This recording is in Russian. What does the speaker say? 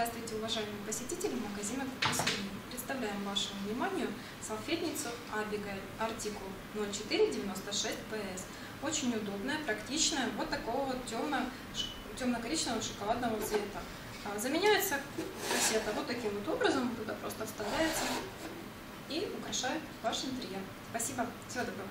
Здравствуйте, уважаемые посетители магазина Кукусвини. Представляем вашему вниманию салфетницу Abigail, артикул 0496 PS. Очень удобная, практичная, вот такого вот темно- темно-коричневого шоколадного цвета. А, заменяется кассета вот таким вот образом, туда просто вставляется и украшает ваш интерьер. Спасибо, всего доброго.